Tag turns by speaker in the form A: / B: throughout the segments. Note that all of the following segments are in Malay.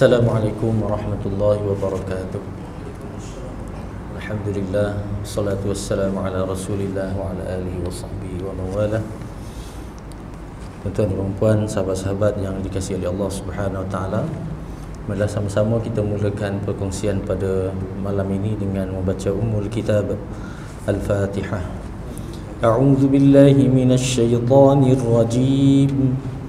A: Assalamualaikum warahmatullahi wabarakatuh. Alhamdulillah Salatu wassalamu ala rasulillah Wa ala alihi wa sahbihi wa mawala Tuan-tuan dan puan Sahabat-sahabat yang dikasihi oleh Allah subhanahu wa ta'ala Marilah sama-sama kita mulakan perkongsian pada malam ini Dengan membaca umul kitab Al-Fatihah. A'udhu billahi minasyaitanir rajim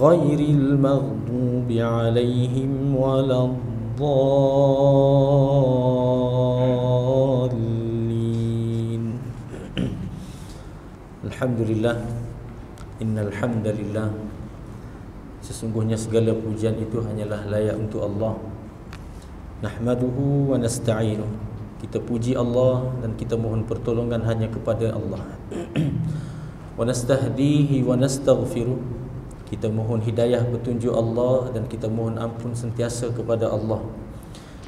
A: غير المغضوب عليهم ولا الضالين الحمد لله إن الحمد لله Sesungguhnya segala pujian itu hanyalah layak untuk Allah Nahmaduhu wa nasta'inuh Kita puji Allah dan kita mohon pertolongan hanya kepada Allah Wa nastahdihi wa nastaghfiruh kita mohon hidayah petunjuk Allah dan kita mohon ampun sentiasa kepada Allah.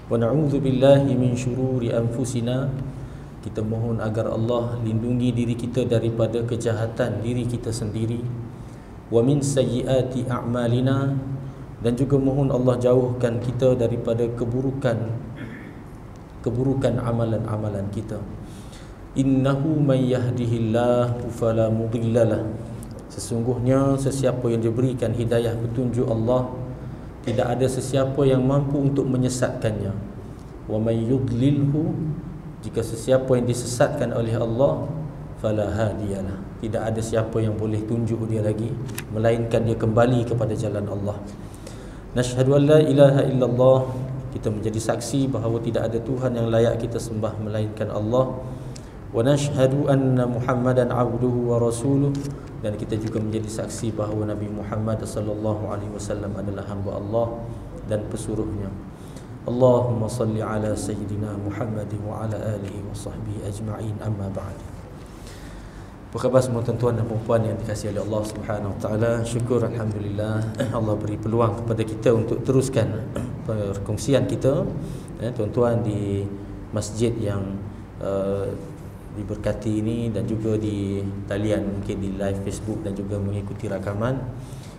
A: Wa na'udzu billahi min syururi anfusina. Kita mohon agar Allah lindungi diri kita daripada kejahatan diri kita sendiri. Wa min sayyiati a'malina dan juga mohon Allah jauhkan kita daripada keburukan keburukan amalan-amalan kita. Innahu may yahdihillahu fala mudhillalah. Sesungguhnya sesiapa yang diberikan hidayah petunjuk Allah tidak ada sesiapa yang mampu untuk menyesatkannya. Wa may yudlilhu jika sesiapa yang disesatkan oleh Allah fala hadiyalah. Tidak ada siapa yang boleh tunjuk dia lagi melainkan dia kembali kepada jalan Allah. Nashhadu an la ilaha illallah kita menjadi saksi bahawa tidak ada Tuhan yang layak kita sembah melainkan Allah. Wa nashhadu anna Muhammadan abduhu wa rasuluh dan kita juga menjadi saksi bahawa Nabi Muhammad sallallahu alaihi wasallam adalah hamba Allah dan pesuruhnya. Allahumma salli ala sayyidina Muhammad wa ala alihi wa sahbihi ajma'in amma ba'd. Apa khabar semua tuan-tuan dan puan yang dikasihi oleh Allah Subhanahu wa taala? Syukur alhamdulillah Allah beri peluang kepada kita untuk teruskan perkongsian kita ya tuan-tuan di masjid yang uh, diberkati ini dan juga di talian mungkin di live Facebook dan juga mengikuti rakaman.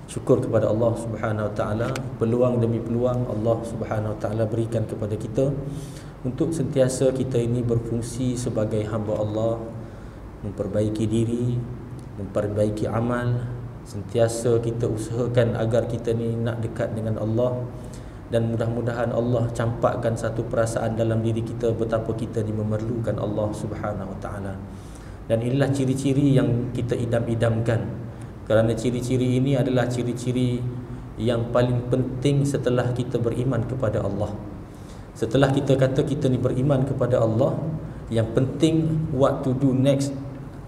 A: Syukur kepada Allah Subhanahu Wa Taala. Peluang demi peluang Allah Subhanahu Wa Taala berikan kepada kita untuk sentiasa kita ini berfungsi sebagai hamba Allah memperbaiki diri memperbaiki amal. Sentiasa kita usahakan agar kita ni nak dekat dengan Allah dan mudah-mudahan Allah campakkan satu perasaan dalam diri kita betapa kita ni memerlukan Allah Subhanahu Wa Taala. Dan inilah ciri-ciri yang kita idam-idamkan. Kerana ciri-ciri ini adalah ciri-ciri yang paling penting setelah kita beriman kepada Allah. Setelah kita kata kita ni beriman kepada Allah, yang penting what to do next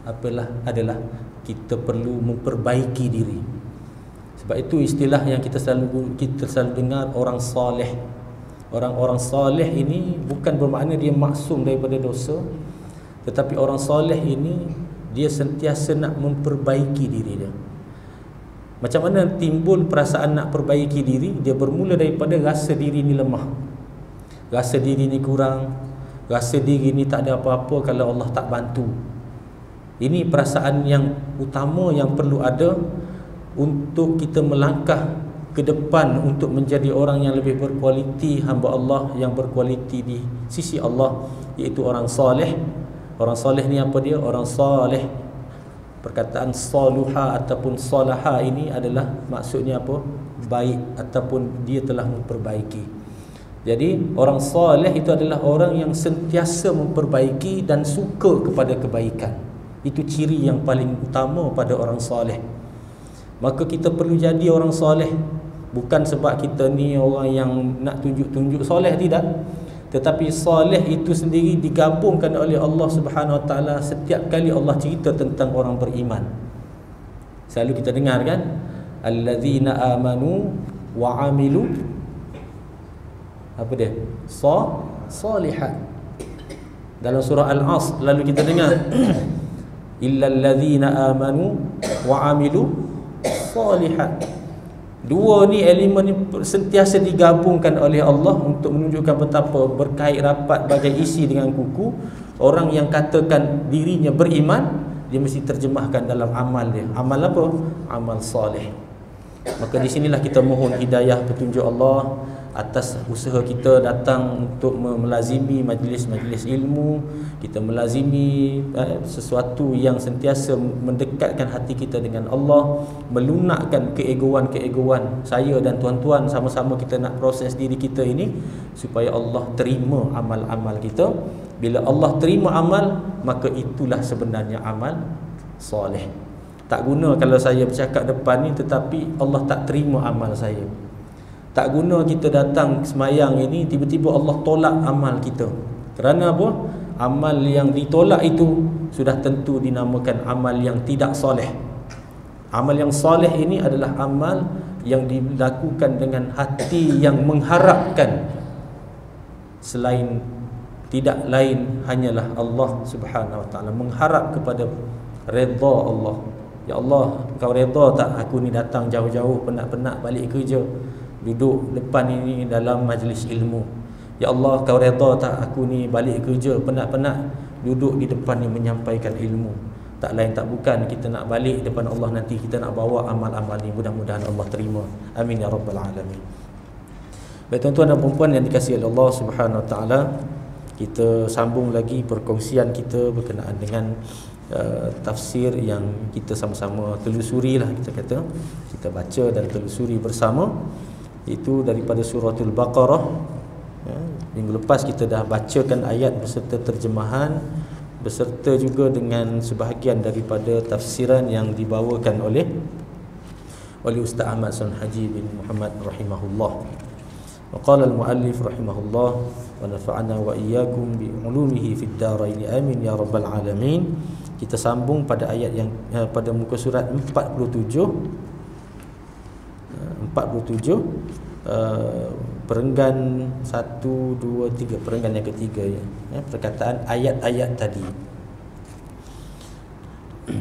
A: apalah adalah kita perlu memperbaiki diri sebab itu istilah yang kita selalu kita selalu dengar orang soleh. Orang-orang soleh ini bukan bermakna dia maksum daripada dosa Tetapi orang soleh ini Dia sentiasa nak memperbaiki diri dia. Macam mana timbul perasaan nak perbaiki diri? Dia bermula daripada rasa diri ni lemah. Rasa diri ni kurang. Rasa diri ni tak ada apa-apa kalau Allah tak bantu. Ini perasaan yang utama yang perlu ada Untuk kita melangkah ke depan untuk menjadi orang yang lebih berkualiti hamba Allah yang berkualiti di sisi Allah iaitu orang soleh orang soleh ni apa dia? Orang soleh perkataan saluha ataupun salaha ini adalah maksudnya apa? Baik ataupun dia telah memperbaiki. Jadi orang soleh itu adalah orang yang sentiasa memperbaiki dan suka kepada kebaikan. Itu ciri yang paling utama pada orang soleh maka kita perlu jadi orang soleh. Bukan sebab kita ni orang yang nak tunjuk-tunjuk soleh tidak. Tetapi soleh itu sendiri digabungkan oleh Allah Taala Setiap kali Allah cerita tentang orang beriman. Selalu kita dengar kan? Alladzina amanu wa amilu. Apa dia? Sa salihat Dalam surah Al-As lalu kita dengar. Illa amanu wa amilu salihat Dua ni elemen ni sentiasa digabungkan oleh Allah untuk menunjukkan betapa berkait rapat bagai isi dengan kuku. Orang yang katakan dirinya beriman, dia mesti terjemahkan dalam amal dia. Amal apa? Amal soleh. Maka di sinilah kita mohon hidayah petunjuk Allah atas usaha kita datang untuk melazimi majlis-majlis ilmu kita melazimi eh, sesuatu yang sentiasa mendekatkan hati kita dengan Allah melunakkan keegoan-keegoan saya dan tuan-tuan sama-sama kita nak proses diri kita ini supaya Allah terima amal-amal kita. Bila Allah terima amal maka itulah sebenarnya amal soleh. Tak guna kalau saya bercakap depan ni tetapi Allah tak terima amal saya tak guna kita datang semayang ini Tiba-tiba Allah tolak amal kita. Kerana apa? Amal yang ditolak itu Sudah tentu dinamakan amal yang tidak soleh. Amal yang soleh ini adalah amal Yang dilakukan dengan hati yang mengharapkan. Selain Tidak lain hanyalah Allah subhanahu wa ta'ala Mengharap kepada Redha Allah. Ya Allah, kau redha tak? Aku ni datang jauh-jauh Penat-penat balik kerja duduk depan ini dalam majlis ilmu. Ya Allah kau reda tak aku ni balik kerja penat-penat duduk di depan ni menyampaikan ilmu. Tak lain tak bukan kita nak balik depan Allah nanti kita nak bawa amal-amal ni mudah-mudahan Allah terima. Amin ya rabbal alamin. Baik tuan-tuan dan puan yang dikasihi oleh Allah Subhanahu taala kita sambung lagi perkongsian kita berkenaan dengan uh, tafsir yang kita sama-sama telusuri lah kita kata. Kita baca dan telusuri bersama itu daripada suratul baqarah. Ya, minggu lepas kita dah bacakan ayat beserta terjemahan beserta juga dengan sebahagian daripada tafsiran yang dibawakan oleh oleh Ustaz Ahmad Sun Haji bin Muhammad rahimahullah. Wa qala al-muallif rahimahullah wa nafa'ana wa iyyakum bi ulumihi fid amin ya rabbal alamin. Kita sambung pada ayat yang eh, pada muka surat 47 47 uh, perenggan 1 2 3 perenggan yang ketiga ya, ya perkataan ayat-ayat tadi.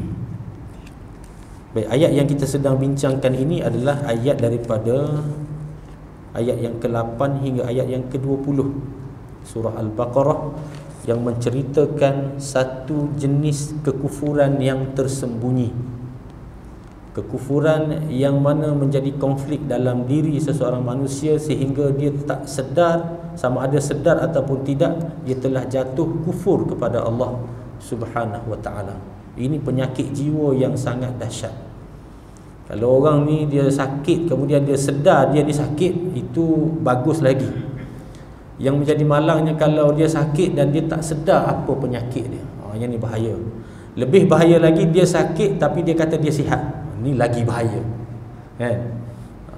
A: Baik, ayat yang kita sedang bincangkan ini adalah ayat daripada ayat yang ke-8 hingga ayat yang ke-20 surah Al-Baqarah yang menceritakan satu jenis kekufuran yang tersembunyi kekufuran yang mana menjadi konflik dalam diri seseorang manusia sehingga dia tak sedar sama ada sedar ataupun tidak dia telah jatuh kufur kepada Allah Subhanahu wa taala. Ini penyakit jiwa yang sangat dahsyat. Kalau orang ni dia sakit kemudian dia sedar dia ni sakit itu bagus lagi. Yang menjadi malangnya kalau dia sakit dan dia tak sedar apa penyakit dia. Oh, yang ni bahaya. Lebih bahaya lagi dia sakit tapi dia kata dia sihat ni lagi bahaya. Kan? Ha,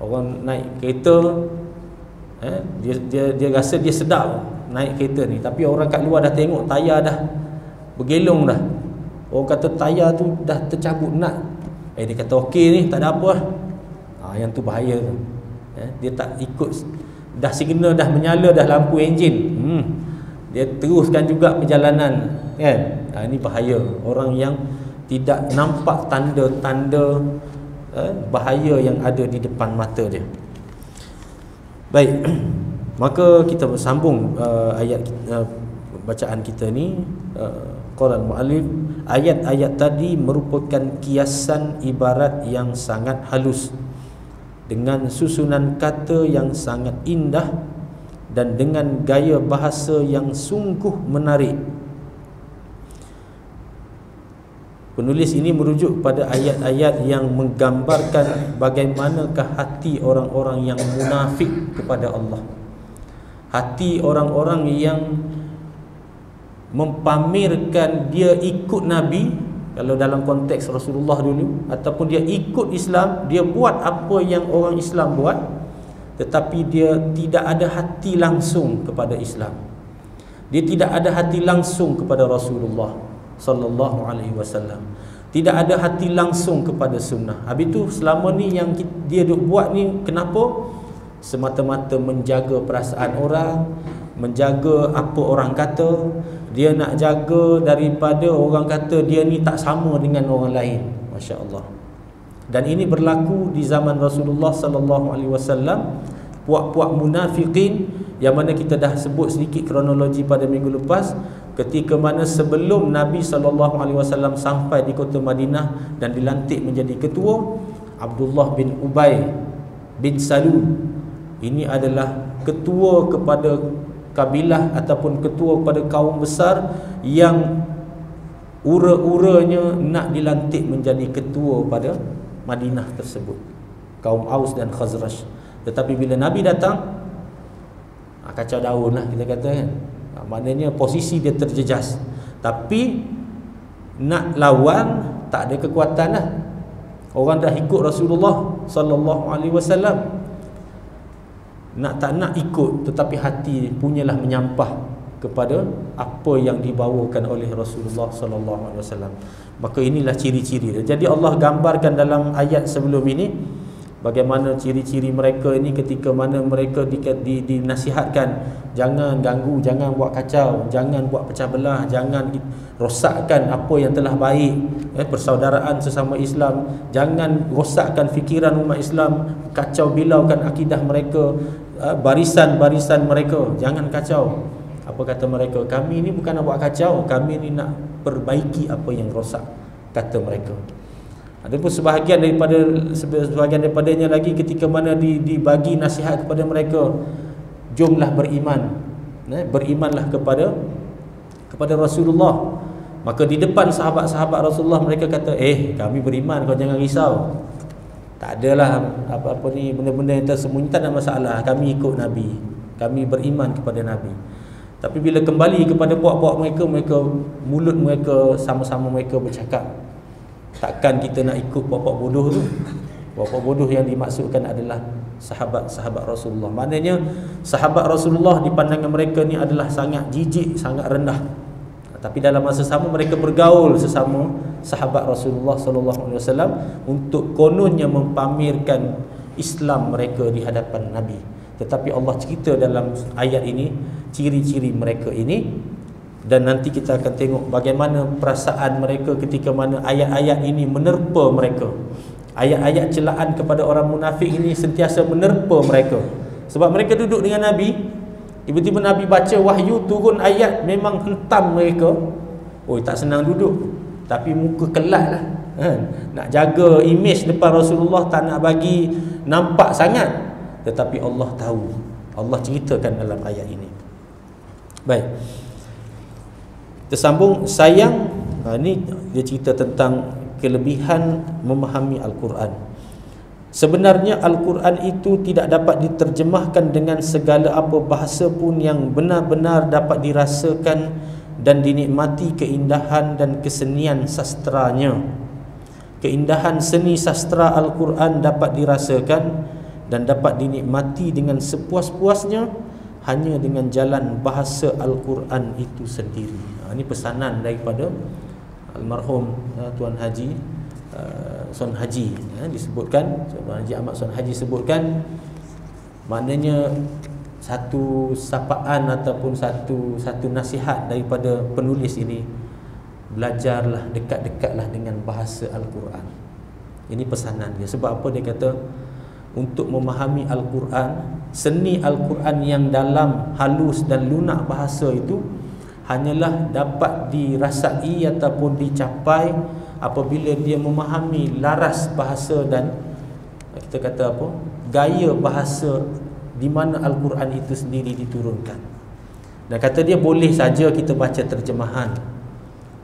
A: orang naik kereta eh, dia dia dia rasa dia sedap naik kereta ni. Tapi orang kat luar dah tengok tayar dah. Bergelong dah. Orang kata tayar tu dah tercabut nak eh dia kata okey ni tak ada apa lah. ha, yang tu bahaya tu. Eh, dia tak ikut dah signal dah menyala dah lampu enjin. Hmm. dia teruskan juga perjalanan. Kan? Ha, ini bahaya. Orang yang tidak nampak tanda-tanda eh, bahaya yang ada di depan mata dia baik maka kita bersambung uh, ayat uh, bacaan kita ni uh, qala muallif ayat-ayat tadi merupakan kiasan ibarat yang sangat halus dengan susunan kata yang sangat indah dan dengan gaya bahasa yang sungguh menarik. Penulis ini merujuk pada ayat-ayat yang menggambarkan bagaimanakah hati orang-orang yang munafik kepada Allah. Hati orang-orang yang mempamerkan dia ikut Nabi kalau dalam konteks Rasulullah dulu ataupun dia ikut Islam dia buat apa yang orang Islam buat tetapi dia tidak ada hati langsung kepada Islam dia tidak ada hati langsung kepada Rasulullah sallallahu alaihi wasallam. Tidak ada hati langsung kepada sunnah. Habis tu selama ni yang dia duk buat ni kenapa? Semata-mata menjaga perasaan orang menjaga apa orang kata. Dia nak jaga daripada orang kata dia ni tak sama dengan orang lain. masya-Allah. Dan ini berlaku di zaman Rasulullah sallallahu alaihi wasallam. Puak-puak munafikin yang mana kita dah sebut sedikit kronologi pada minggu lepas ketika mana sebelum Nabi sallallahu alaihi wasallam sampai di kota Madinah dan dilantik menjadi ketua Abdullah bin Ubay bin Salul ini adalah ketua kepada kabilah ataupun ketua kepada kaum besar yang ura-uranya nak dilantik menjadi ketua pada Madinah tersebut. Kaum Aus dan Khazraj. Tetapi bila Nabi datang ah, kacau daun lah kita kata kan maknanya posisi dia terjejas. Tapi nak lawan tak ada kekuatan lah. Orang dah ikut Rasulullah sallallahu alaihi wasallam. Nak tak nak ikut tetapi hati punyalah menyampah kepada apa yang dibawakan oleh Rasulullah sallallahu alaihi wasallam. Maka inilah ciri-ciri jadi Allah gambarkan dalam ayat sebelum ini bagaimana ciri-ciri mereka ini ketika mana mereka di, di, dinasihatkan jangan ganggu jangan buat kacau jangan buat pecah belah jangan rosakkan apa yang telah baik eh, persaudaraan sesama Islam. Jangan rosakkan fikiran umat Islam kacau bilaukan akidah mereka Ah, barisan-barisan mereka. Jangan kacau. Apa kata mereka? Kami ni bukan nak buat kacau kami ni nak perbaiki apa yang rosak kata mereka ada pun sebahagian daripada sebahagian daripadanya lagi ketika mana dibagi nasihat kepada mereka jomlah beriman eh, berimanlah kepada kepada Rasulullah maka di depan sahabat-sahabat Rasulullah mereka kata eh kami beriman kau jangan risau tak adalah apa-apa ni benda-benda yang tersembunyi tak ada masalah. Kami ikut Nabi. Kami beriman kepada Nabi. Tapi bila kembali kepada puak-puak mereka, mereka mulut mereka sama-sama mereka bercakap. Takkan kita nak ikut puak-puak bodoh tu? Puak-puak bodoh yang dimaksudkan adalah sahabat-sahabat Rasulullah. Maknanya sahabat Rasulullah di pandangan mereka ni adalah sangat jijik, sangat rendah. Tapi dalam masa sama mereka bergaul sesama sahabat Rasulullah wasallam untuk kononnya mempamerkan Islam mereka di hadapan Nabi. Tetapi Allah cerita dalam ayat ini ciri-ciri mereka ini dan nanti kita akan tengok bagaimana perasaan mereka ketika mana ayat-ayat ini menerpa mereka. Ayat-ayat celaan kepada orang munafik ini sentiasa menerpa mereka. Sebab mereka duduk dengan Nabi, Tiba-tiba Nabi baca wahyu turun ayat memang hentam mereka. Oh tak senang duduk. Tapi muka kelat lah. Kan? Nak jaga image depan Rasulullah tak nak bagi nampak sangat. Tetapi Allah tahu. Allah ceritakan dalam ayat ini. Baik. Tersambung sayang. Ha, ini dia cerita tentang kelebihan memahami Al-Quran. Sebenarnya Al-Quran itu tidak dapat diterjemahkan dengan segala apa bahasa pun yang benar-benar dapat dirasakan dan dinikmati keindahan dan kesenian sastranya. Keindahan seni sastra Al-Quran dapat dirasakan dan dapat dinikmati dengan sepuas-puasnya hanya dengan jalan bahasa Al-Quran itu sendiri. Ha, ini pesanan daripada almarhum uh, Tuan Haji uh, Son Haji disebutkan Tuan Haji Ahmad Son Haji sebutkan maknanya satu sapaan ataupun satu satu nasihat daripada penulis ini belajarlah dekat-dekatlah dengan bahasa al-Quran. Ini pesanan dia. Sebab apa dia kata untuk memahami al-Quran, seni al-Quran yang dalam halus dan lunak bahasa itu hanyalah dapat dirasai ataupun dicapai apabila dia memahami laras bahasa dan kita kata apa? gaya bahasa di mana Al-Quran itu sendiri diturunkan. Dan kata dia boleh saja kita baca terjemahan.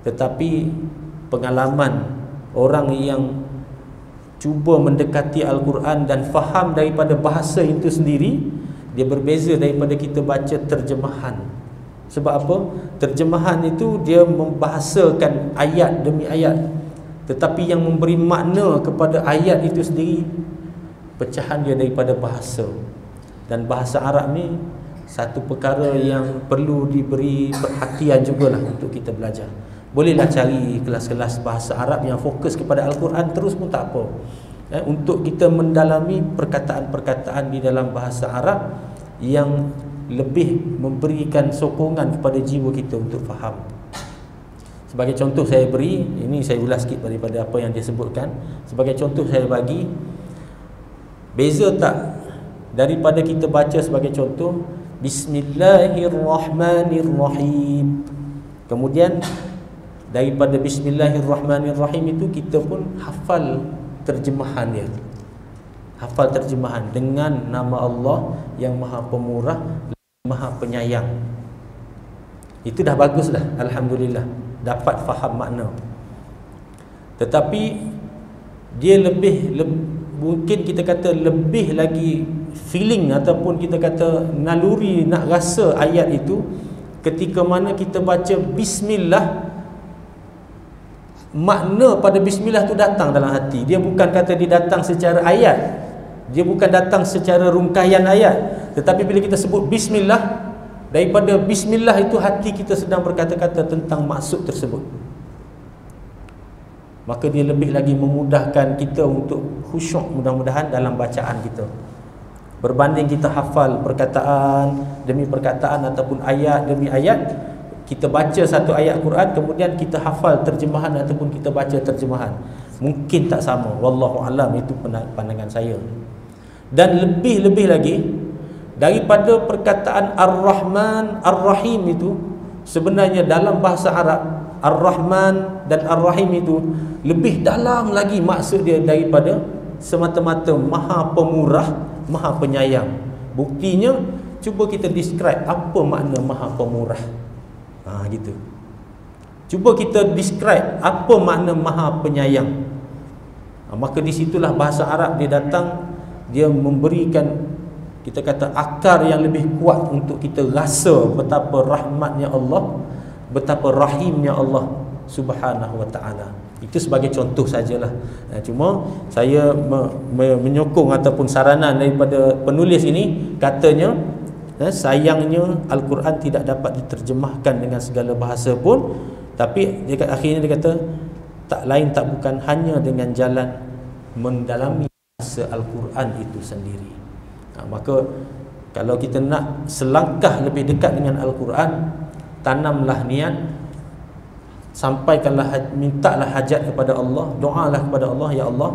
A: Tetapi pengalaman orang yang cuba mendekati Al-Quran dan faham daripada bahasa itu sendiri, dia berbeza daripada kita baca terjemahan. Sebab apa? Terjemahan itu dia membahasakan ayat demi ayat. Tetapi yang memberi makna kepada ayat itu sendiri pecahan dia daripada bahasa dan bahasa Arab ni satu perkara yang perlu diberi perhatian jugalah untuk kita belajar bolehlah cari kelas-kelas bahasa Arab yang fokus kepada Al-Quran terus pun tak apa eh, untuk kita mendalami perkataan-perkataan di dalam bahasa Arab yang lebih memberikan sokongan kepada jiwa kita untuk faham. Sebagai contoh saya beri ini saya ulas sikit daripada apa yang dia sebutkan. Sebagai contoh saya bagi beza tak daripada kita baca sebagai contoh Bismillahirrahmanirrahim kemudian daripada Bismillahirrahmanirrahim itu kita pun hafal terjemahan dia hafal terjemahan dengan nama Allah yang maha pemurah maha penyayang. Itu dah bagus dah Alhamdulillah. Dapat faham makna. Tetapi dia lebih, lebih mungkin kita kata lebih lagi feeling ataupun kita kata naluri nak rasa ayat itu ketika mana kita baca bismillah makna pada bismillah tu datang dalam hati. Dia bukan kata dia datang secara ayat. Dia bukan datang secara rungkaian ayat tetapi bila kita sebut bismillah daripada bismillah itu hati kita sedang berkata-kata tentang maksud tersebut. Maka dia lebih lagi memudahkan kita untuk khusyuk mudah-mudahan dalam bacaan kita. Berbanding kita hafal perkataan demi perkataan ataupun ayat demi ayat kita baca satu ayat Quran kemudian kita hafal terjemahan ataupun kita baca terjemahan. Mungkin tak sama. Wallahu alam itu pandangan saya. Dan lebih-lebih lagi daripada perkataan ar-rahman ar-rahim itu sebenarnya dalam bahasa Arab ar-rahman dan ar-rahim itu lebih dalam lagi maksud dia daripada semata-mata maha pemurah maha penyayang. Buktinya cuba kita describe apa makna maha pemurah. Ha, gitu. Cuba kita describe apa makna maha penyayang. Ha, maka disitulah bahasa Arab dia datang dia memberikan kita kata akar yang lebih kuat untuk kita rasa betapa rahmatnya Allah betapa rahimnya Allah subhanahu wa ta'ala itu sebagai contoh sajalah. Eh, cuma saya me, me, menyokong ataupun saranan daripada penulis ini katanya eh, sayangnya al-Quran tidak dapat diterjemahkan dengan segala bahasa pun tapi dekat akhirnya dia kata tak lain tak bukan hanya dengan jalan mendalami bahasa al-Quran itu sendiri. Maka kalau kita nak selangkah lebih dekat dengan al-Quran tanamlah niat sampaikanlah mintalah hajat kepada Allah doalah kepada Allah ya Allah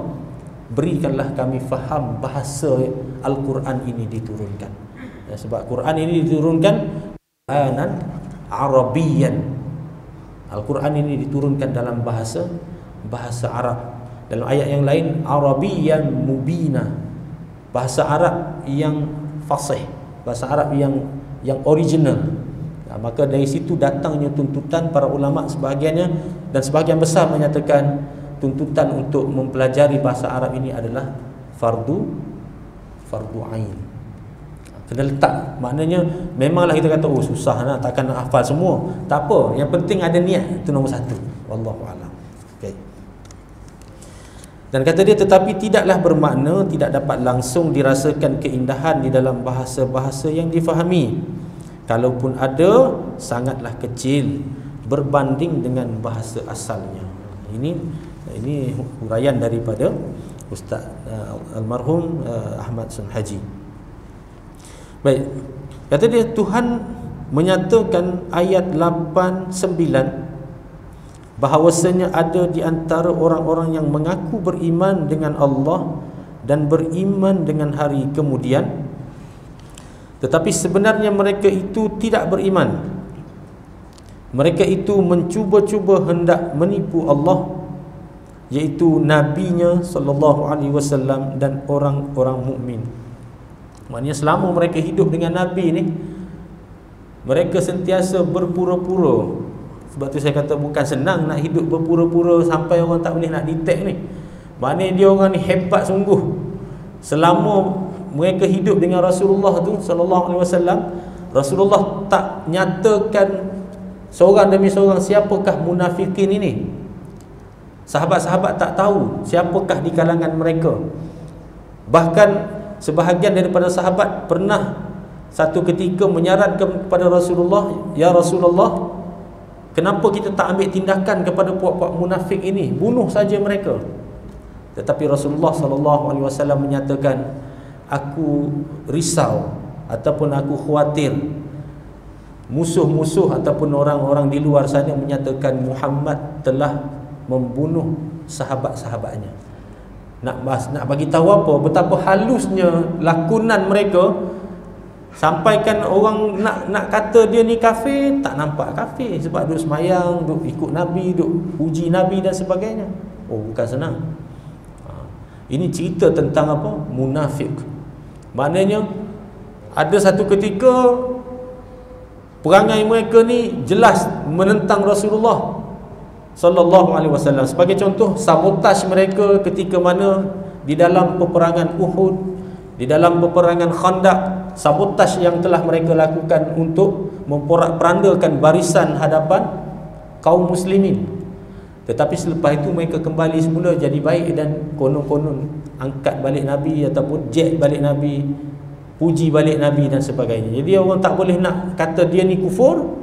A: berikanlah kami faham bahasa Al-Quran ini diturunkan. Ya, sebab Quran ini diturunkan anan Arabian Al-Quran ini diturunkan dalam bahasa bahasa Arab. Dalam ayat yang lain Arabian mubina bahasa Arab yang fasih bahasa Arab yang yang original. Maka dari situ datangnya tuntutan para ulama sebahagiannya dan sebahagian besar menyatakan tuntutan untuk mempelajari bahasa Arab ini adalah fardu fardu ain. Kena letak. Maknanya memanglah kita kata oh susah nak takkan nak hafal semua. Tak apa yang penting ada niat itu nombor satu. Wallahu alam dan kata dia tetapi tidaklah bermakna tidak dapat langsung dirasakan keindahan di dalam bahasa-bahasa yang difahami. Kalaupun ada sangatlah kecil berbanding dengan bahasa asalnya. Ini ini huraian daripada Ustaz uh, almarhum uh, Ahmad Sun Haji. Baik Kata dia Tuhan menyatakan ayat 8 9 bahawasanya ada di antara orang-orang yang mengaku beriman dengan Allah dan beriman dengan hari kemudian tetapi sebenarnya mereka itu tidak beriman mereka itu mencuba-cuba hendak menipu Allah iaitu nabinya sallallahu alaihi wasallam dan orang-orang mukmin. Maknanya selama mereka hidup dengan nabi ni mereka sentiasa berpura-pura. Sebab tu saya kata bukan senang nak hidup berpura-pura sampai orang tak boleh nak detect ni. Maknanya dia orang ni hebat sungguh. Selama mereka hidup dengan Rasulullah tu sallallahu alaihi wasallam, Rasulullah tak nyatakan seorang demi seorang siapakah munafikin ini. Sahabat-sahabat tak tahu siapakah di kalangan mereka. Bahkan sebahagian daripada sahabat pernah satu ketika menyarankan kepada Rasulullah, "Ya Rasulullah, kenapa kita tak ambil tindakan kepada puak-puak munafik ini? Bunuh saja mereka." Tetapi Rasulullah sallallahu alaihi wasallam menyatakan, "Aku risau ataupun aku khawatir musuh-musuh ataupun orang-orang di luar sana menyatakan Muhammad telah membunuh sahabat-sahabatnya. Nak bahas, nak bagi tahu apa betapa halusnya lakonan mereka sampaikan orang nak nak kata dia ni kafir tak nampak kafir sebab duk semayang, duk ikut nabi, duk uji nabi dan sebagainya. Oh bukan senang. Ha. Ini cerita tentang apa? Munafik. Maknanya ada satu ketika perangai mereka ni jelas menentang Rasulullah sallallahu alaihi wasallam sebagai contoh sabotaj mereka ketika mana di dalam peperangan Uhud di dalam peperangan Khandaq sabotaj yang telah mereka lakukan untuk memporak-perandakan barisan hadapan kaum muslimin tetapi selepas itu mereka kembali semula jadi baik dan konon-konon angkat balik nabi ataupun jet balik nabi puji balik nabi dan sebagainya jadi orang tak boleh nak kata dia ni kufur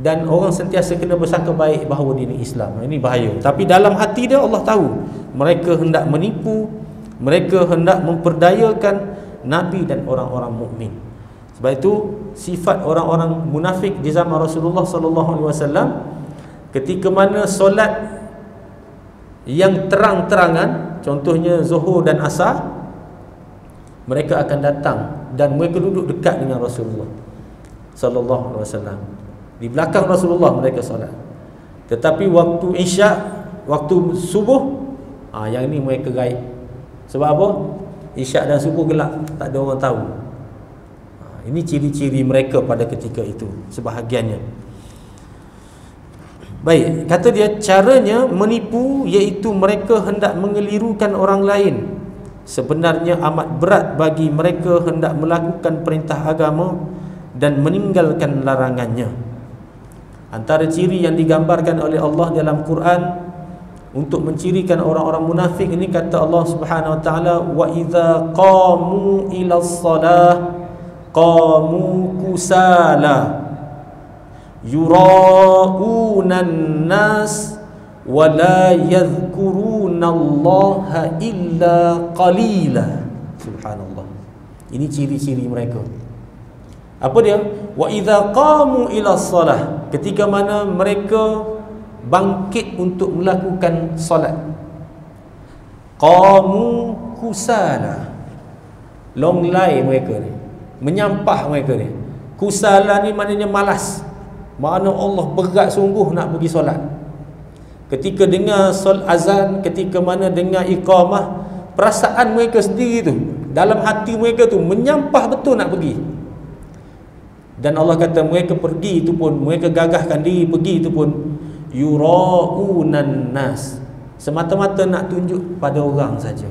A: dan orang sentiasa kena bersangka baik bahawa dia ni Islam. Ini bahaya. Tapi dalam hati dia Allah tahu mereka hendak menipu, mereka hendak memperdayakan nabi dan orang-orang mukmin. Sebab itu sifat orang-orang munafik di zaman Rasulullah sallallahu alaihi wasallam ketika mana solat yang terang-terangan contohnya zuhur dan asar mereka akan datang dan mereka duduk dekat dengan Rasulullah sallallahu alaihi wasallam di belakang Rasulullah mereka solat Tetapi waktu isyak Waktu subuh ah Yang ini mereka gaib Sebab apa? Isyak dan subuh gelap Tak ada orang tahu ha, Ini ciri-ciri mereka pada ketika itu Sebahagiannya Baik, kata dia caranya menipu iaitu mereka hendak mengelirukan orang lain. Sebenarnya amat berat bagi mereka hendak melakukan perintah agama dan meninggalkan larangannya. Antara ciri yang digambarkan oleh Allah dalam Quran untuk mencirikan orang-orang munafik ini kata Allah Subhanahu wa taala wa idza qamu ila shalah qamu kusala yura'una nas wa la yadhkuruna Allah illa qalila. Subhanallah. Ini ciri-ciri mereka. Apa dia? Wa idza qamu ila shalah ketika mana mereka bangkit untuk melakukan solat. Qamu kusala. Long lay mereka ni. Menyampah mereka ni. Kusala ni maknanya malas. Mana Allah berat sungguh nak pergi solat. Ketika dengar sol azan ketika mana dengar iqamah perasaan mereka sendiri tu dalam hati mereka tu menyampah betul nak pergi. Dan Allah kata mereka pergi itu pun mereka gagahkan diri pergi itu pun yuraunan nas. Semata-mata nak tunjuk pada orang saja.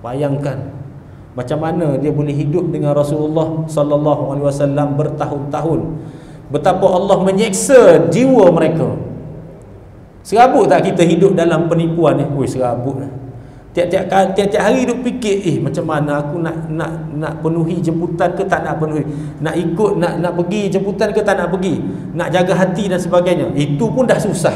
A: Bayangkan macam mana dia boleh hidup dengan Rasulullah sallallahu alaihi wasallam bertahun-tahun? Betapa Allah menyeksa jiwa mereka. Serabut tak kita hidup dalam penipuan? Ni weh serabut lah Tiap-tiap tiap-tiap hari duk fikir eh macam mana aku nak nak nak penuhi jemputan ke tak nak penuhi. Nak ikut nak nak pergi jemputan ke tak nak pergi. Nak jaga hati dan sebagainya. Itu pun dah susah.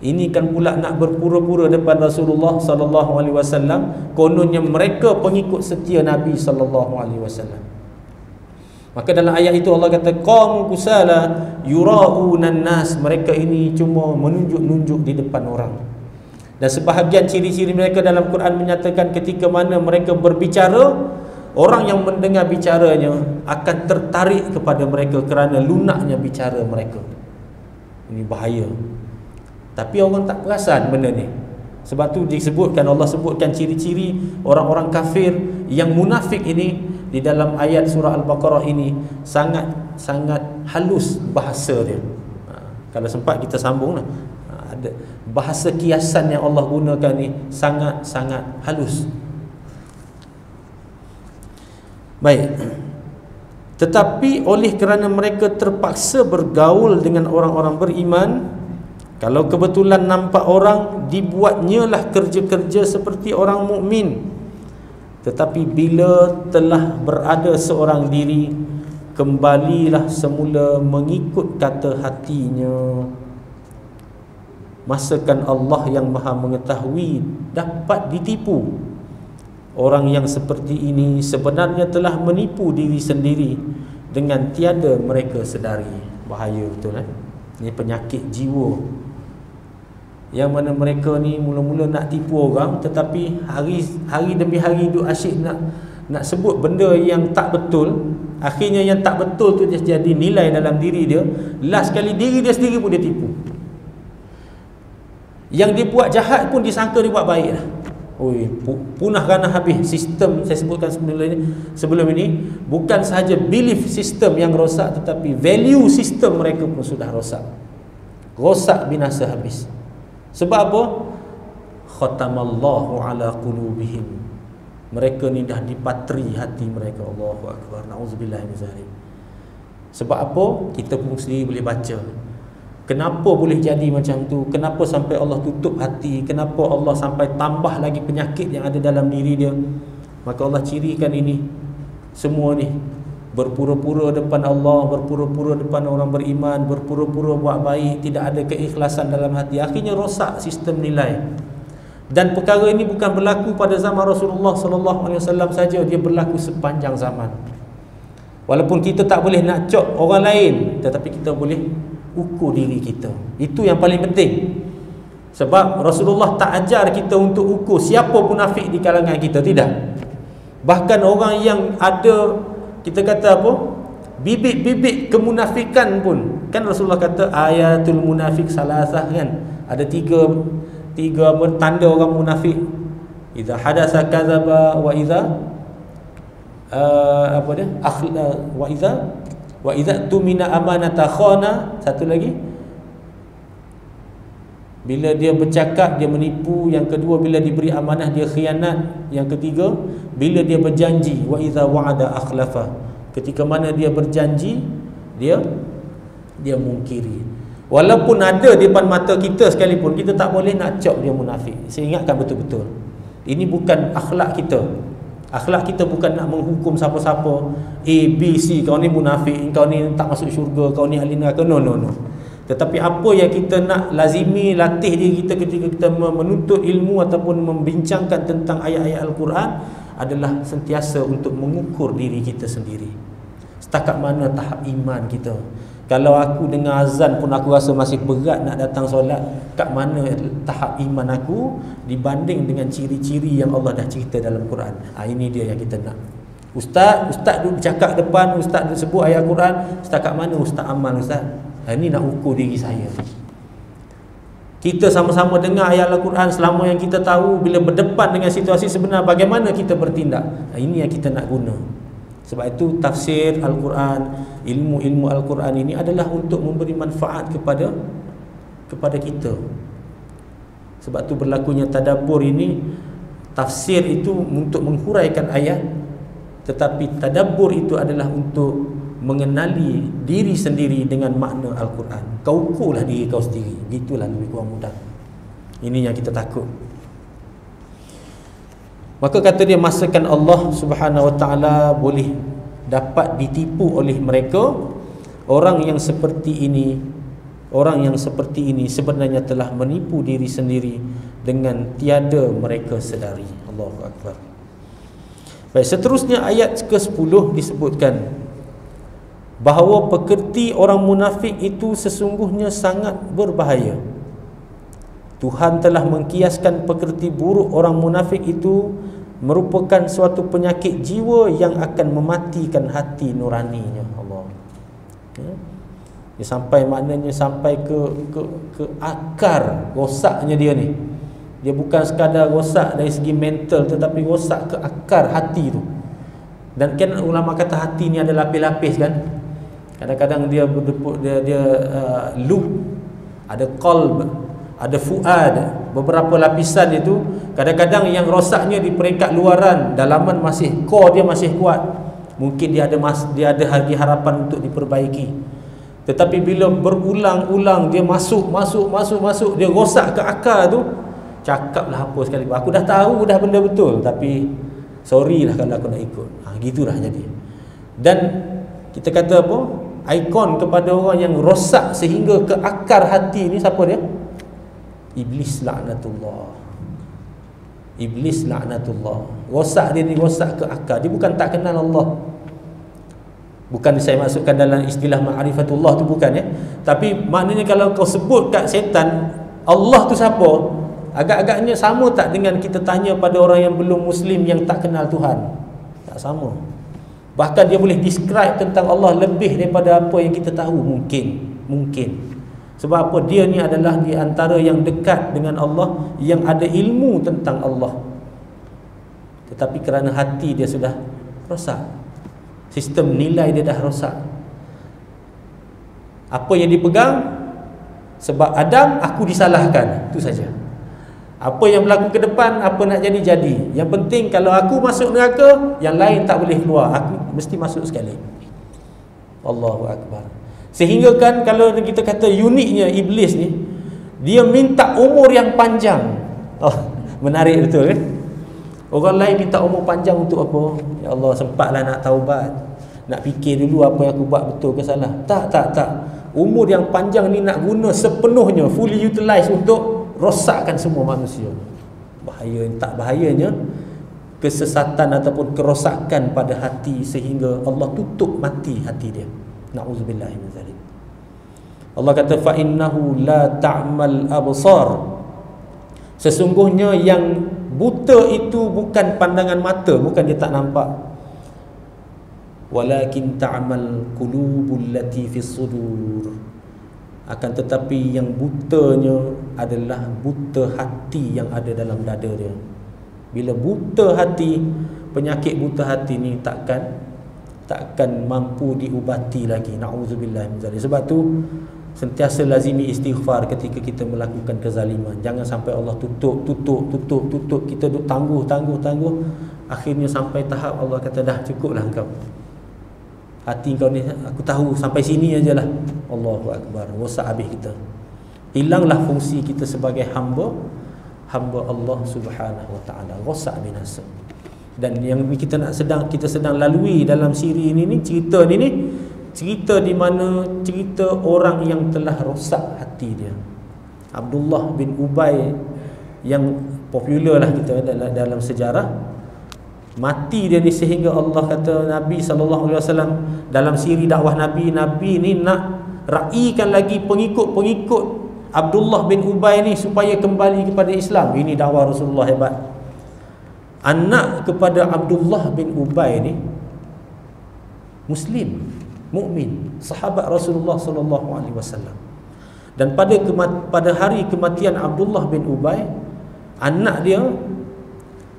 A: Ini kan pula nak berpura-pura depan Rasulullah sallallahu alaihi wasallam kononnya mereka pengikut setia Nabi sallallahu alaihi wasallam. Maka dalam ayat itu Allah kata qamu kusala yuraunan nas mereka ini cuma menunjuk-nunjuk di depan orang. Dan sebahagian ciri-ciri mereka dalam Quran menyatakan ketika mana mereka berbicara orang yang mendengar bicaranya akan tertarik kepada mereka kerana lunaknya bicara mereka. Ini bahaya. Tapi orang tak perasan benda ni. Sebab tu disebutkan Allah sebutkan ciri-ciri orang-orang kafir yang munafik ini di dalam ayat surah Al-Baqarah ini sangat sangat halus bahasa dia. Ha, kalau sempat kita sambunglah. Ha, ada bahasa kiasan yang Allah gunakan ni sangat sangat halus. Baik. Tetapi oleh kerana mereka terpaksa bergaul dengan orang-orang beriman, kalau kebetulan nampak orang dibuatnya lah kerja-kerja seperti orang mukmin tetapi bila telah berada seorang diri Kembalilah semula mengikut kata hatinya Masakan Allah yang maha mengetahui Dapat ditipu. Orang yang seperti ini sebenarnya telah menipu diri sendiri Dengan tiada mereka sedari. Bahaya betul eh? Ini penyakit jiwa. Yang mana mereka ni mula-mula nak tipu orang tetapi hari hari demi hari duk asyik nak nak sebut benda yang tak betul. Akhirnya yang tak betul tu dia jadi nilai dalam diri dia. Last kali diri dia sendiri pun dia tipu yang dia buat jahat pun disangka dia buat baik lah Oi, punah kerana habis sistem saya sebutkan sebelum ini sebelum ini bukan sahaja belief system yang rosak tetapi value system mereka pun sudah rosak rosak binasa habis sebab apa? Khatamallahu ala qulubihim. Mereka ni dah dipatri hati mereka. Allahu akbar. Nauzubillah min. Sebab apa? Kita pun sendiri boleh baca. Kenapa boleh jadi macam tu? Kenapa sampai Allah tutup hati? Kenapa Allah sampai tambah lagi penyakit yang ada dalam diri dia? Maka Allah cirikan ini semua ni berpura-pura depan Allah, berpura-pura depan orang beriman, berpura-pura buat baik, tidak ada keikhlasan dalam hati. Akhirnya rosak sistem nilai. Dan perkara ini bukan berlaku pada zaman Rasulullah sallallahu alaihi wasallam saja, dia berlaku sepanjang zaman. Walaupun kita tak boleh nak cok orang lain, tetapi kita boleh ukur diri kita. Itu yang paling penting. Sebab Rasulullah tak ajar kita untuk ukur siapa munafik di kalangan kita, tidak. Bahkan orang yang ada kita kata apa bibit-bibit kemunafikan pun kan Rasulullah kata ayatul munafik salasah kan ada tiga tiga tanda orang munafik idza hadasa kadzaba wa idza uh, apa dia akhla wa idza wa idza tumina amanata khana satu lagi. Bila dia bercakap dia menipu. Yang kedua bila diberi amanah dia khianat. Yang ketiga bila dia berjanji wa idza wa'ada akhlafa. Ketika mana dia berjanji dia dia mungkiri. Walaupun ada di depan mata kita sekalipun kita tak boleh nak cop dia munafik. Saya ingatkan betul-betul. Ini bukan akhlak kita akhlak kita bukan nak menghukum siapa-siapa A, B, C kau ni munafik kau ni tak masuk syurga kau ni ahli neraka no no no tetapi apa yang kita nak lazimi latih diri kita ketika kita menuntut ilmu ataupun membincangkan tentang ayat-ayat Al-Quran adalah sentiasa untuk mengukur diri kita sendiri. Setakat mana tahap iman kita. Kalau aku dengar azan pun aku rasa masih berat nak datang solat, kat mana tahap iman aku dibanding dengan ciri-ciri yang Allah dah cerita dalam Quran. Ha, ini dia yang kita nak. Ustaz, ustaz duduk cakap depan, ustaz duduk sebut ayat Quran, setakat mana ustaz amal ustaz? Ini nak ukur diri saya Kita sama-sama dengar ayat Al-Quran Selama yang kita tahu Bila berdepan dengan situasi sebenar Bagaimana kita bertindak Ini yang kita nak guna Sebab itu tafsir Al-Quran Ilmu-ilmu Al-Quran ini adalah Untuk memberi manfaat kepada Kepada kita. Sebab itu berlakunya tadabur ini Tafsir itu untuk menghuraikan ayat Tetapi tadabur itu adalah untuk mengenali diri sendiri dengan makna Al-Quran. Kau ukurlah diri kau sendiri. Gitulah lebih kurang mudah. Ini yang kita takut maka kata dia masakan Allah subhanahu wa ta'ala boleh dapat ditipu oleh mereka. Orang yang seperti ini orang yang seperti ini sebenarnya telah menipu diri sendiri dengan tiada mereka sedari. Allahu Akbar. Baik, seterusnya ayat ke-10 disebutkan bahawa pekerti orang munafik itu sesungguhnya sangat berbahaya. Tuhan telah mengkiaskan pekerti buruk orang munafik itu merupakan suatu penyakit jiwa yang akan mematikan hati nuraninya. Allah. Ya? sampai maknanya sampai ke ke ke akar rosaknya dia ni. Dia bukan sekadar rosak dari segi mental tetapi rosak ke akar hati tu. Dan kan ulama kata hati ni ada lapis-lapis kan? Kadang-kadang dia dia dia uh, loop ada qalb ada fuad beberapa lapisan itu kadang-kadang yang rosaknya di peringkat luaran dalaman masih core dia masih kuat. Mungkin dia ada mas, dia ada lagi harapan untuk diperbaiki. Tetapi bila berulang-ulang dia masuk masuk masuk masuk dia rosak ke akar tu cakaplah apa sekali. Aku dah tahu dah benda betul tapi sorry lah kalau aku nak ikut. Ha, gitulah jadi dan kita kata apa? Ikon kepada orang yang rosak sehingga ke akar hati ni siapa dia Iblis laknatullah. Iblis laknatullah. Rosak dia ni rosak ke akal. Dia bukan tak kenal Allah. Bukan saya masukkan dalam istilah ma'rifatullah tu bukan ya. Tapi maknanya kalau kau sebut kat setan Allah tu siapa? Agak-agaknya sama tak dengan kita tanya pada orang yang belum Muslim Yang tak kenal Tuhan? Tak sama. Bahkan dia boleh describe tentang Allah Lebih daripada apa yang kita tahu. Mungkin. Mungkin sebab apa? Dia ni adalah di antara yang dekat dengan Allah Yang ada ilmu tentang Allah. Tetapi kerana hati dia sudah rosak Sistem nilai dia dah rosak Apa yang dipegang? Sebab Adam aku disalahkan. Itu saja. Apa yang berlaku ke depan Apa nak jadi-jadi Yang penting kalau aku masuk neraka Yang lain tak boleh keluar. Aku mesti masuk sekali. Allahu Akbar Sehingga kan kalau kita kata uniknya iblis ni Dia minta umur yang panjang. Oh menarik betul kan? Orang lain minta umur panjang untuk apa? Ya Allah sempatlah nak taubat. Nak fikir dulu apa yang aku buat betul ke salah. Tak tak tak. Umur yang panjang ni nak guna sepenuhnya Fully utilize untuk Rosakkan semua manusia. Bahaya tak bahayanya Kesesatan ataupun kerosakan pada hati Sehingga Allah tutup mati hati dia Na'udzubillah min zalik. Allah kata fa innahu la ta'mal absar. Sesungguhnya yang buta itu bukan pandangan mata, bukan dia tak nampak. Walakin ta'mal qulubul lati fis sudur. Akan tetapi yang butanya adalah buta hati yang ada dalam dada dia. Bila buta hati, penyakit buta hati ni takkan takkan mampu diubati lagi. Naudzubillah min sebab tu sentiasa lazimi istighfar ketika kita melakukan kezaliman. Jangan sampai Allah tutup tutup tutup tutup. Kita duk tangguh tangguh tangguh. Akhirnya sampai tahap Allah kata dah cukuplah engkau. Hati kau ni aku tahu sampai sini ajalah Allahu akbar. Rosak habis kita. Hilanglah fungsi kita sebagai hamba hamba Allah Subhanahu wa taala. Rosak binasa dan yang kita nak sedang kita sedang lalui dalam siri ini ni cerita ni ni cerita di mana cerita orang yang telah rosak hati dia. Abdullah bin Ubay yang popular lah kita dalam, dalam sejarah mati dia ni sehingga Allah kata Nabi SAW dalam siri dakwah Nabi Nabi ni nak raikan lagi pengikut-pengikut Abdullah bin Ubay ni supaya kembali kepada Islam. Ini dakwah Rasulullah hebat anak kepada Abdullah bin Ubay ni muslim mukmin sahabat Rasulullah sallallahu alaihi wasallam. Dan pada pada hari kematian Abdullah bin Ubay anak dia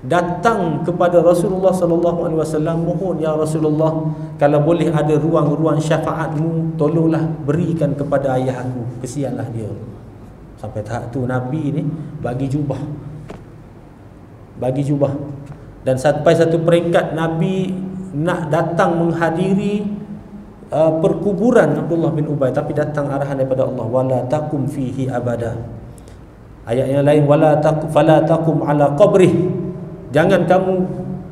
A: datang kepada Rasulullah sallallahu alaihi wasallam mohon ya Rasulullah kalau boleh ada ruang-ruang syafaatmu tolonglah berikan kepada ayah aku. Kesianlah dia. Sampai tahap tu nabi ni bagi jubah bagi jubah. Dan sampai satu peringkat Nabi nak datang menghadiri uh, perkuburan Abdullah bin Ubay tapi datang arahan daripada Allah wala takum fihi abada. Ayat yang lain wala taqum fala taqum ala qabrih. Jangan kamu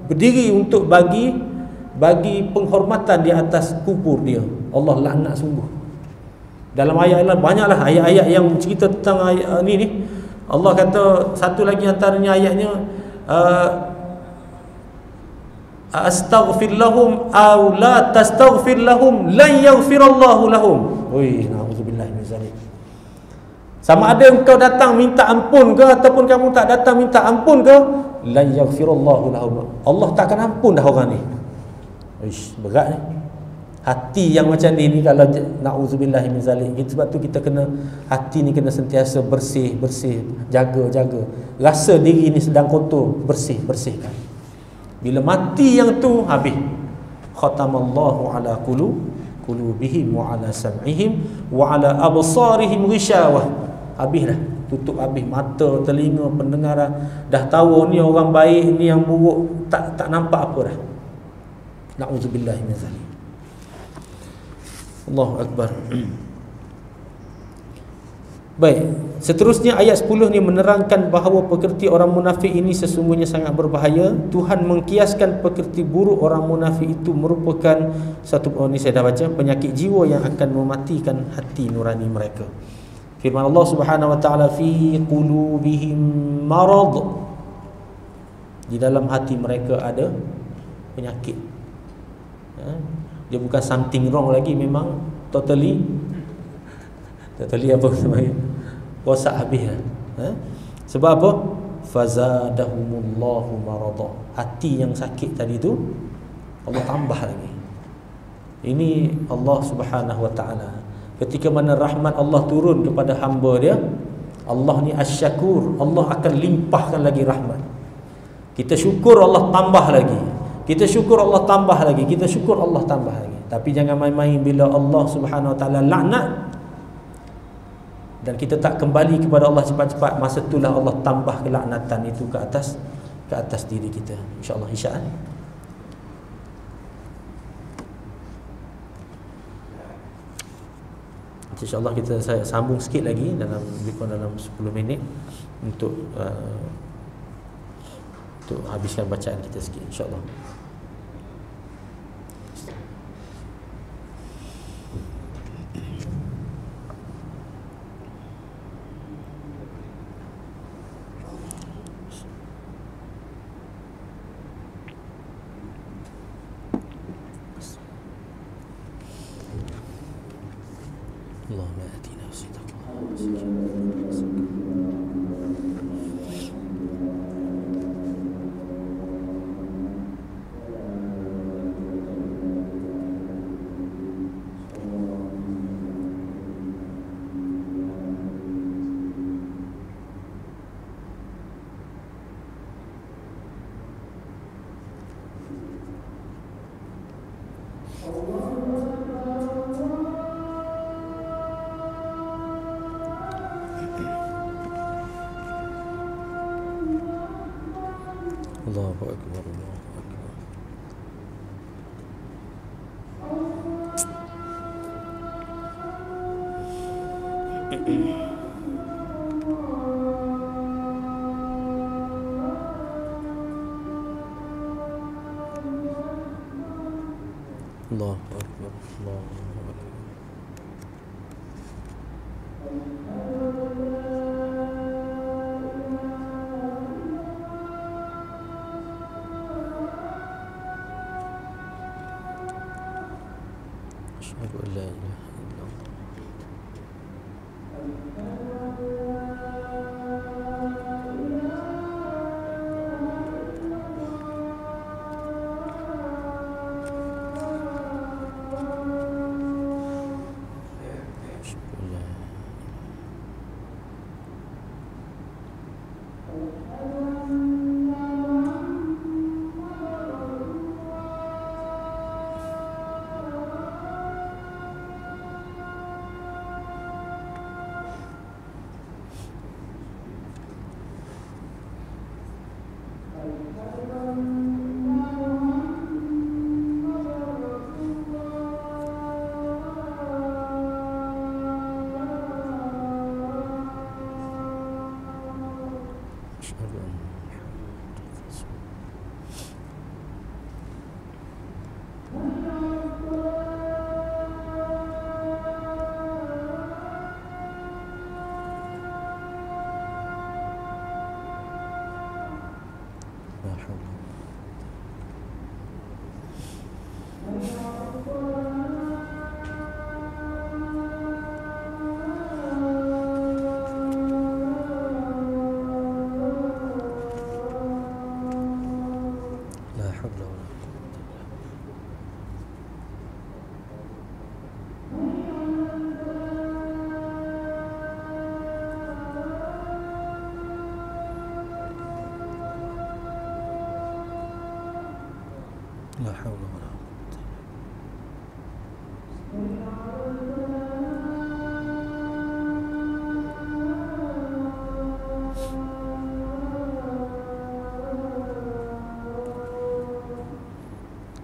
A: berdiri untuk bagi bagi penghormatan di atas kubur dia. Allah laknat sungguh. Dalam ayat lain banyaklah ayat-ayat yang cerita tentang ayat ni ni. Allah kata satu lagi antaranya ayatnya uh, astaghfir lahum aw la tastaghfir lahum lan yaghfirallahu lahum. Oi naudzubillah min zalik. Sama ada engkau datang minta ampun ke ataupun kamu tak datang minta ampun ke lan yaghfirallahu lahum. Allah tak akan ampun dah orang ni. Ish, berat ni hati yang macam ni ni kalau naudzubillah min zalik. Gitu sebab tu kita kena hati ni kena sentiasa bersih bersih. Jaga jaga. Rasa diri ni sedang kotor bersih bersihkan. Bila mati yang tu habis. Khatamallahu ala qulub qulubihim wa ala sam'ihim wa ala absarihim ghishawah habislah. Tutup habis mata telinga pendengaran. Dah tahu ni orang baik ni yang buruk tak tak nampak apa dah. Naudzubillah min zalik Allahu Akbar Baik, seterusnya ayat 10 ni menerangkan bahawa pekerti orang munafik ini sesungguhnya sangat berbahaya. Tuhan mengkiaskan pekerti buruk orang munafik itu merupakan satu oh, ni saya dah baca penyakit jiwa yang akan mematikan hati nurani mereka. Firman Allah Subhanahu wa taala fi qulubihim marad. Di dalam hati mereka ada penyakit. Ya, dia bukan something wrong lagi memang totally. Totally apa namanya? Rosak habis ha? sebab apa? Fazadahumullahu marada. Hati yang sakit tadi tu Allah tambah lagi. Ini Allah Subhanahu wa taala. Ketika mana rahmat Allah turun kepada hamba dia Allah ni asyakur Allah akan limpahkan lagi rahmat. Kita syukur Allah tambah lagi kita syukur Allah tambah lagi kita syukur Allah tambah lagi. Tapi jangan main-main bila Allah Subhanahu Wa Taala laknat. Dan kita tak kembali kepada Allah cepat-cepat masa itulah Allah tambah kelaknatan itu ke atas ke atas diri kita. Insyaallah insya InsyaAllah kita saya sambung sikit lagi dalam lebih kurang dalam 10 minit untuk uh, untuk habiskan bacaan kita sikit insyaAllah. اللهم آتنا صدقا وسجنا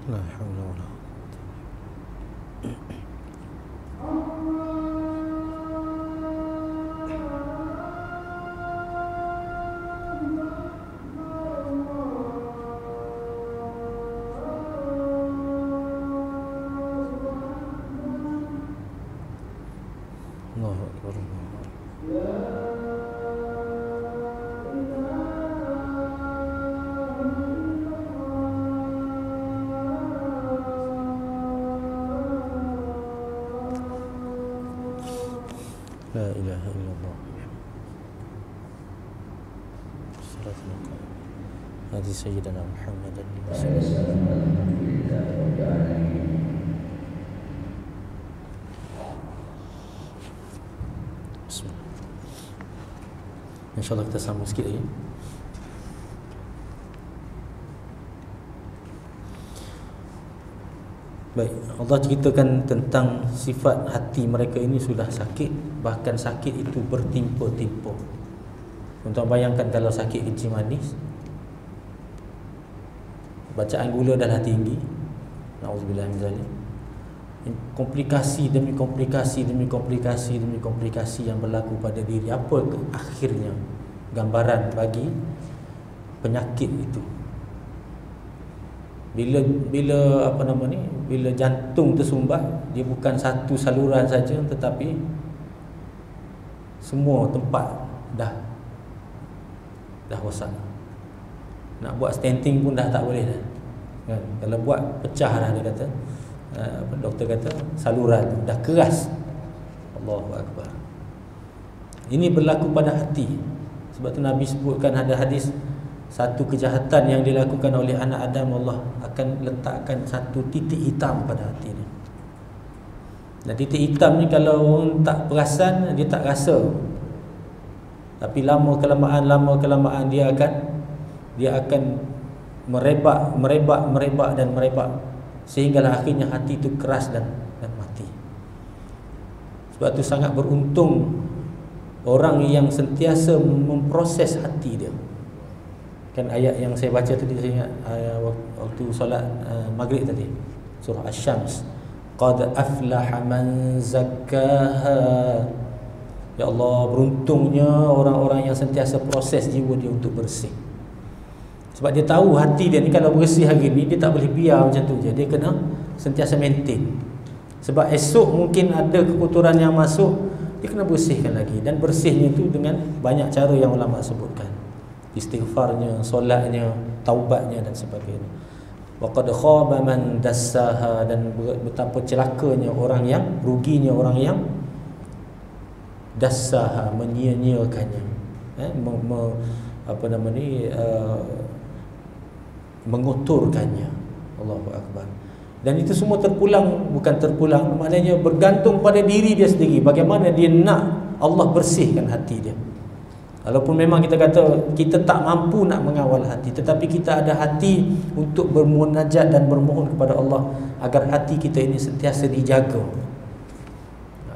A: لا حول ولا قوة سيدنا محمد InsyaAllah kita sambung sikit lagi Baik, Allah ceritakan tentang sifat hati mereka ini sudah sakit Bahkan sakit itu bertimpa-timpa Untuk bayangkan kalau sakit kencing manis bacaan gula dah tinggi. Naudzubillah min zalim komplikasi demi komplikasi demi komplikasi demi komplikasi yang berlaku pada diri apa ke akhirnya gambaran bagi penyakit itu? Bila bila apa nama ni bila jantung tersumbat dia bukan satu saluran saja tetapi semua tempat dah dah rosak nak buat stenting pun dah tak boleh dah. Kan? Kalau buat pecah dah dia kata. Uh, doktor kata saluran dah keras. Allahu akbar. Ini berlaku pada hati. Sebab tu Nabi sebutkan ada hadis satu kejahatan yang dilakukan oleh anak Adam Allah akan letakkan satu titik hitam pada hati dia. Dan titik hitam ni kalau orang tak perasan dia tak rasa. Tapi lama kelamaan lama kelamaan dia akan dia akan merebak, merebak, merebak dan merebak sehinggalah akhirnya hati itu keras dan dan mati. Sebab itu sangat beruntung orang yang sentiasa memproses hati dia. Kan ayat yang saya baca tadi saya ingat uh, waktu solat uh, maghrib tadi surah asy-syams qad aflaha man zakkaha ya Allah beruntungnya orang-orang yang sentiasa proses jiwa dia untuk bersih sebab dia tahu hati dia ni kalau bersih hari ni dia tak boleh biar macam tu je. Dia kena sentiasa maintain. Sebab esok mungkin ada kekotoran yang masuk, dia kena bersihkan lagi dan bersihnya tu dengan banyak cara yang ulama sebutkan. Istighfarnya, solatnya, taubatnya dan sebagainya. Wa qad khaba man dassaha dan betapa celakanya orang yang ruginya orang yang dassaha menyia-nyiakannya. Eh, me, me, apa nama ni uh, mengotorkannya Allahu akbar. Dan itu semua terpulang bukan terpulang maknanya bergantung pada diri dia sendiri. Bagaimana dia nak Allah bersihkan hati dia. Walaupun memang kita kata kita tak mampu nak mengawal hati tetapi kita ada hati untuk bermunajat dan bermohon kepada Allah agar hati kita ini sentiasa dijaga.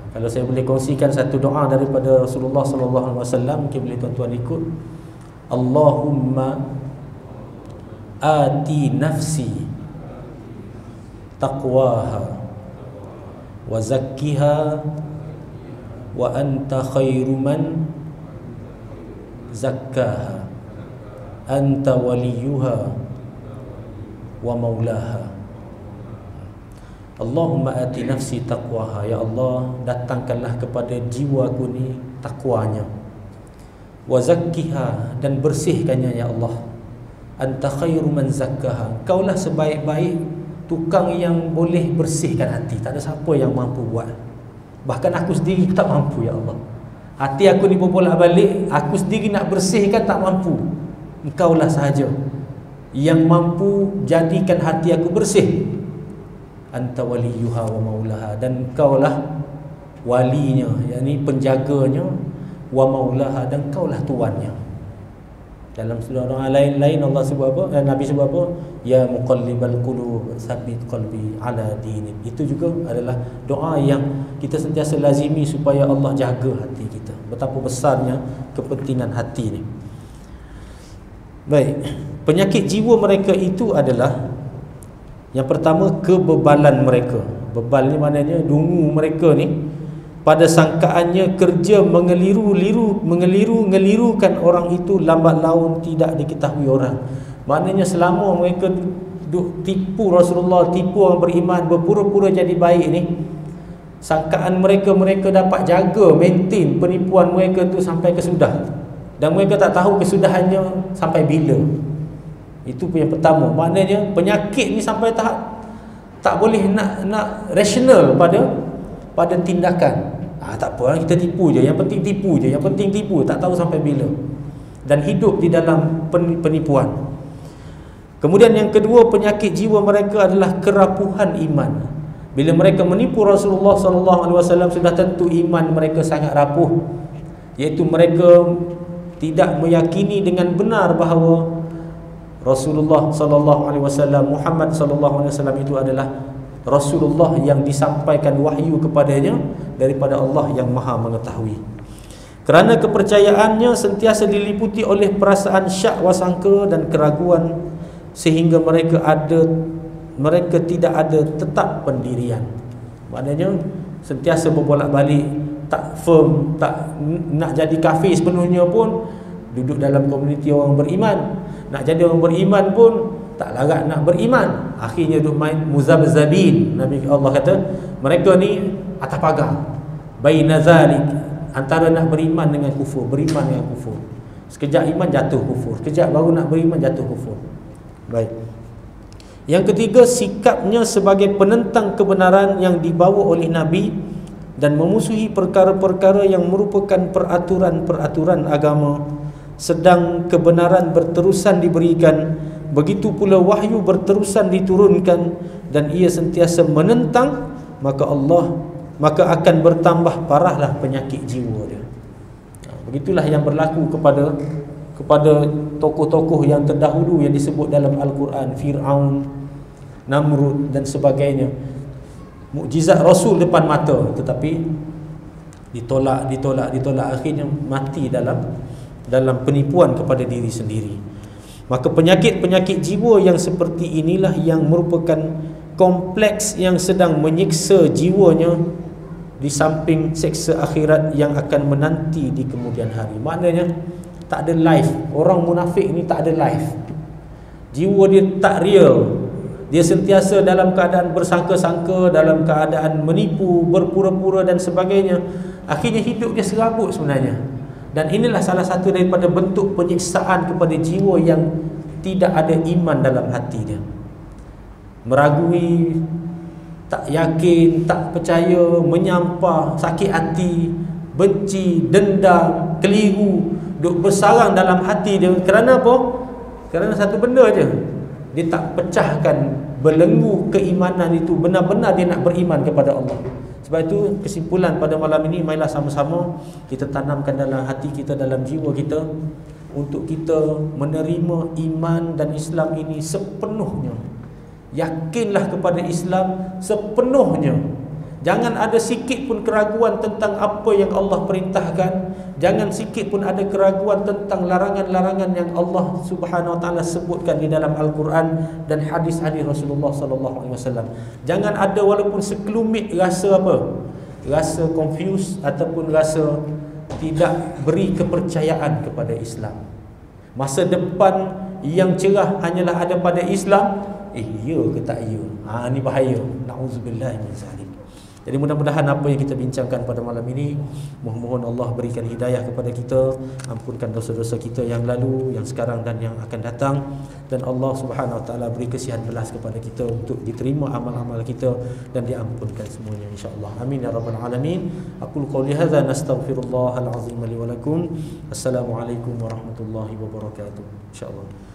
A: Kalau saya boleh kongsikan satu doa daripada Rasulullah sallallahu alaihi wasallam mungkin boleh tuan-tuan ikut. Allahumma ati nafsi taqwaha wa zakkiha wa anta khairu man zakkaha. Anta waliyuha wa maulaha Allahumma ati nafsi taqwaha. Ya Allah datangkanlah kepada jiwaku ni takwanya wa zakkiha dan bersihkannya ya Allah anta khairu man zakkaha. Kaulah sebaik-baik tukang yang boleh bersihkan hati. Tak ada siapa yang mampu buat. Bahkan aku sendiri tak mampu ya Allah. Hati aku ni berbolak balik aku sendiri nak bersihkan tak mampu. Engkaulah sahaja yang mampu jadikan hati aku bersih. Anta waliyuha wa maulaha. Dan engkaulah walinya yakni penjaganya wa maulaha. Dan engkaulah tuannya dalam surah doa lain-lain Allah sebut apa? Eh, Nabi sebut apa? Ya muqallibal qulub sabit qalbi ala dinik. Itu juga adalah doa yang kita sentiasa lazimi supaya Allah jaga hati kita. Betapa besarnya kepentingan hati ni. Baik. Penyakit jiwa mereka itu adalah Yang pertama kebebalan mereka. Bebal ni maknanya dungu mereka ni pada sangkaannya kerja mengeliru-liru mengeliru-ngelirukan orang itu lambat laun tidak diketahui orang. Maknanya selama mereka duk tipu Rasulullah, tipu orang beriman, berpura-pura jadi baik ni, sangkaan mereka mereka dapat jaga, maintain penipuan mereka tu sampai kesudah. Dan mereka tak tahu kesudahannya sampai bila. Itu yang pertama. Maknanya penyakit ni sampai tahap tak boleh nak nak rasional pada pada tindakan. Ah tak apa kita tipu je. Yang penting tipu je. Yang penting tipu, tak tahu sampai bila. Dan hidup di dalam penipuan. Kemudian yang kedua penyakit jiwa mereka adalah kerapuhan iman. Bila mereka menipu Rasulullah sallallahu alaihi wasallam sudah tentu iman mereka sangat rapuh. Iaitu mereka tidak meyakini dengan benar bahawa Rasulullah sallallahu alaihi wasallam Muhammad sallallahu alaihi wasallam itu adalah Rasulullah yang disampaikan wahyu kepadanya daripada Allah yang Maha mengetahui. Kerana kepercayaannya sentiasa diliputi oleh perasaan syak wasangka dan keraguan sehingga mereka ada mereka tidak ada tetap pendirian. Maknanya sentiasa berbolak-balik tak firm, tak nak jadi kafir sepenuhnya pun duduk dalam komuniti orang beriman nak jadi orang beriman pun tak larat nak beriman. Akhirnya duk main muzabzabin. Nabi Allah kata mereka ni atas pagar. Baina zalik. Antara nak beriman dengan kufur beriman dengan kufur. Sekejap iman jatuh kufur. Sekejap baru nak beriman jatuh kufur. Baik. Yang ketiga sikapnya sebagai penentang kebenaran yang dibawa oleh Nabi dan memusuhi perkara-perkara yang merupakan peraturan-peraturan agama sedang kebenaran berterusan diberikan begitu pula wahyu berterusan diturunkan dan ia sentiasa menentang maka Allah maka akan bertambah parahlah penyakit jiwa dia. Ha, begitulah yang berlaku kepada kepada tokoh-tokoh yang terdahulu yang disebut dalam Al-Quran Fir'aun Namrud dan sebagainya. Mukjizat Rasul depan mata tetapi ditolak ditolak ditolak. Akhirnya mati dalam dalam penipuan kepada diri sendiri. Maka penyakit-penyakit jiwa yang seperti inilah yang merupakan kompleks yang sedang menyiksa jiwanya di samping seksa akhirat yang akan menanti di kemudian hari. Maknanya tak ada life. Orang munafik ni tak ada life. Jiwa dia tak real. Dia sentiasa dalam keadaan bersangka-sangka, dalam keadaan menipu, berpura-pura dan sebagainya. Akhirnya hidup dia serabut sebenarnya. Dan inilah salah satu daripada bentuk penyiksaan kepada jiwa yang tidak ada iman dalam hati dia. Meragui, tak yakin, tak percaya, menyampah, sakit hati, benci, dendam, keliru, duk bersarang dalam hati dia. Kerana apa? Kerana satu benda aja. Dia tak pecahkan belenggu keimanan itu benar-benar dia nak beriman kepada Allah. Sebab itu kesimpulan pada malam ini Marilah sama-sama. Kita tanamkan dalam hati kita Dalam jiwa kita Untuk kita menerima iman dan Islam ini sepenuhnya. Yakinlah kepada Islam sepenuhnya Jangan ada sikit pun keraguan tentang apa yang Allah perintahkan. Jangan sikit pun ada keraguan tentang larangan-larangan yang Allah Subhanahu Wa Taala sebutkan di dalam Al-Quran dan hadis-hadis Rasulullah Sallallahu Alaihi Wasallam. Jangan ada walaupun sekelumit rasa apa? Rasa confused ataupun rasa tidak beri kepercayaan kepada Islam. Masa depan yang cerah hanyalah ada pada Islam. Eh, ya ke tak ya? Ha, ini bahaya. Nauzubillah min zalik. Jadi mudah-mudahan apa yang kita bincangkan pada malam ini Mohon-mohon Allah berikan hidayah kepada kita Ampunkan dosa-dosa kita yang lalu Yang sekarang dan yang akan datang. Dan Allah subhanahu wa ta'ala beri kesihan belas kepada kita Untuk diterima amal-amal kita Dan diampunkan semuanya insyaAllah. Amin ya Rabbal Alamin. Aku lukau lihada nastaghfirullahalazim li walakum Assalamualaikum warahmatullahi wabarakatuh InsyaAllah